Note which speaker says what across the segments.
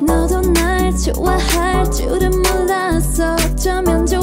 Speaker 1: 너도 날 좋아할 줄은 몰랐어. 어쩌면 좋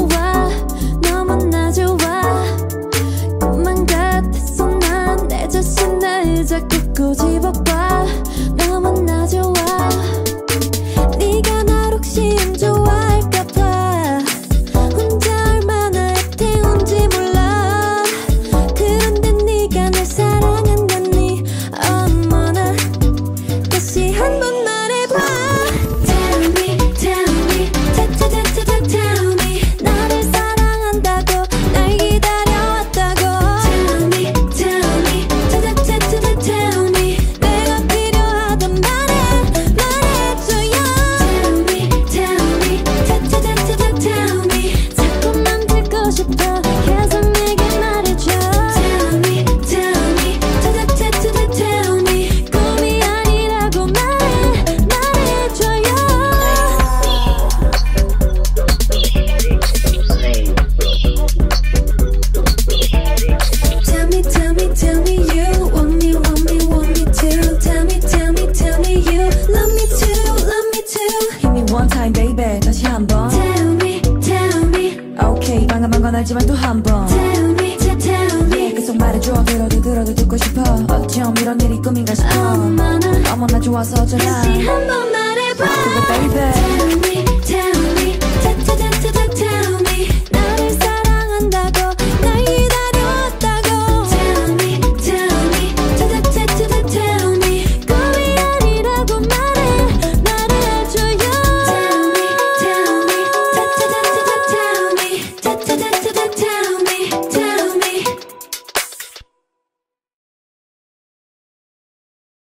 Speaker 1: to
Speaker 2: Hit me one time baby. 다시 한번.
Speaker 1: Tell me tell me.
Speaker 2: Okay 반가운 건 알지만 또 한번.
Speaker 1: Tell me tell tell me.
Speaker 2: 예, 계속 말해줘 들어도 들어도 듣고 싶어. 어쩜 이런 일이 꿈인가 싶어.
Speaker 1: 어머나.
Speaker 2: 어머나 좋아서 어쩌나.
Speaker 1: 다시 한번 말해봐.
Speaker 2: 아, 그거 baby.
Speaker 1: Tell me.